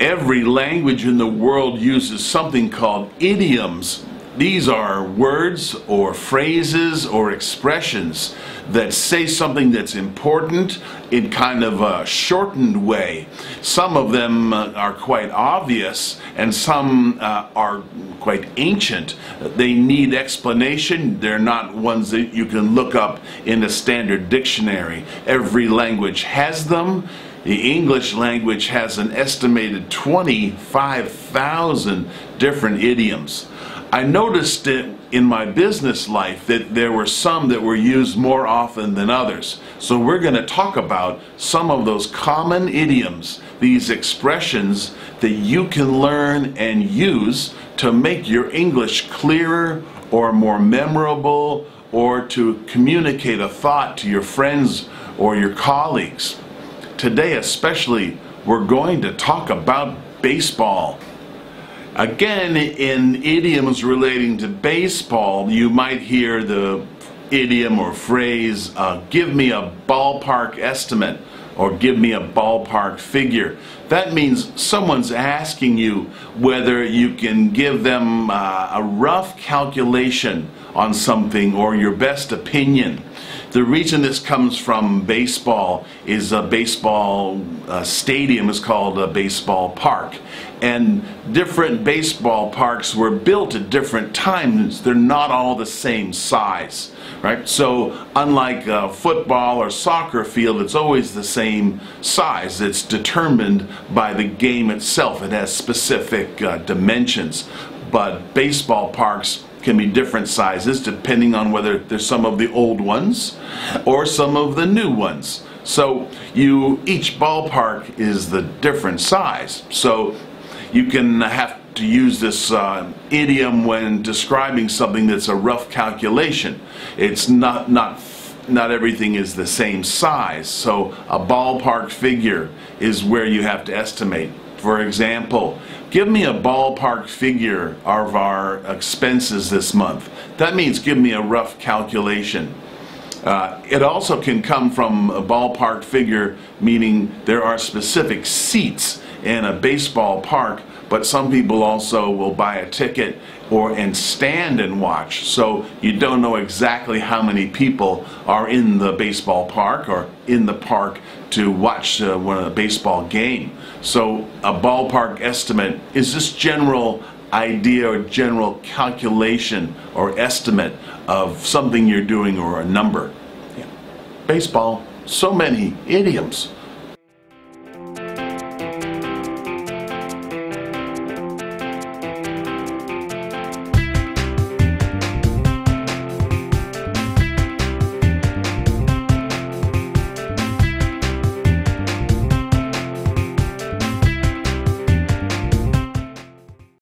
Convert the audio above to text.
Every language in the world uses something called idioms. These are words or phrases or expressions that say something that's important in kind of a shortened way. Some of them uh, are quite obvious and some uh, are quite ancient. They need explanation. They're not ones that you can look up in a standard dictionary. Every language has them. The English language has an estimated 25,000 different idioms. I noticed it in my business life that there were some that were used more often than others. So we're going to talk about some of those common idioms, these expressions that you can learn and use to make your English clearer or more memorable or to communicate a thought to your friends or your colleagues. Today especially, we're going to talk about baseball. Again, in idioms relating to baseball, you might hear the idiom or phrase, uh, give me a ballpark estimate or give me a ballpark figure. That means someone's asking you whether you can give them uh, a rough calculation on something or your best opinion. The reason this comes from baseball is a baseball stadium is called a baseball park. And different baseball parks were built at different times. They're not all the same size, right? So unlike a football or soccer field, it's always the same size. It's determined by the game itself. It has specific uh, dimensions. But baseball parks can be different sizes depending on whether there's some of the old ones or some of the new ones. So you each ballpark is the different size. So you can have to use this uh, idiom when describing something that's a rough calculation. It's not not not everything is the same size. So a ballpark figure is where you have to estimate. For example, give me a ballpark figure of our expenses this month. That means give me a rough calculation. Uh, it also can come from a ballpark figure, meaning there are specific seats in a baseball park, but some people also will buy a ticket or and stand and watch. So you don't know exactly how many people are in the baseball park or in the park to watch uh, one a baseball game. So a ballpark estimate is this general idea or general calculation or estimate of something you're doing or a number. Yeah. Baseball, so many idioms.